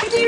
Thank you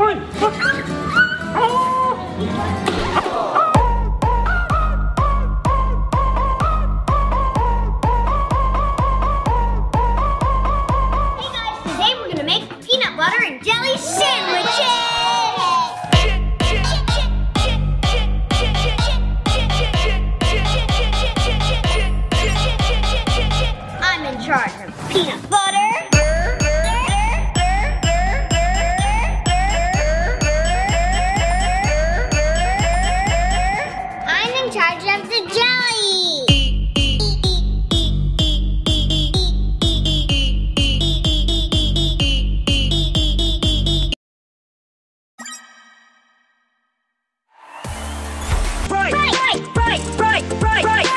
fine.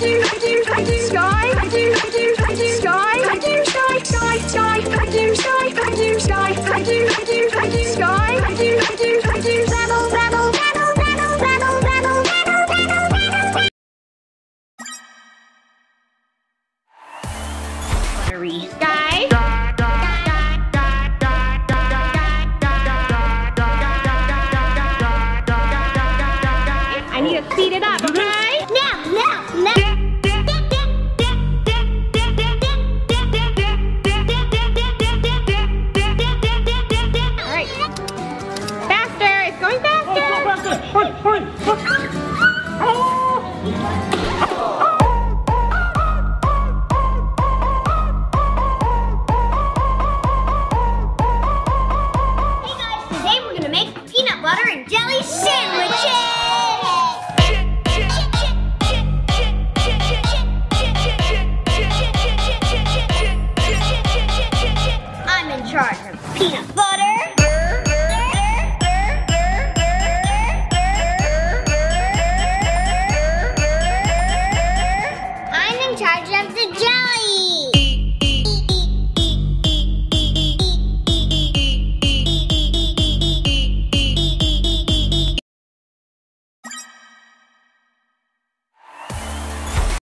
sky, sky, sky, sky, sky, Run, run, run, run.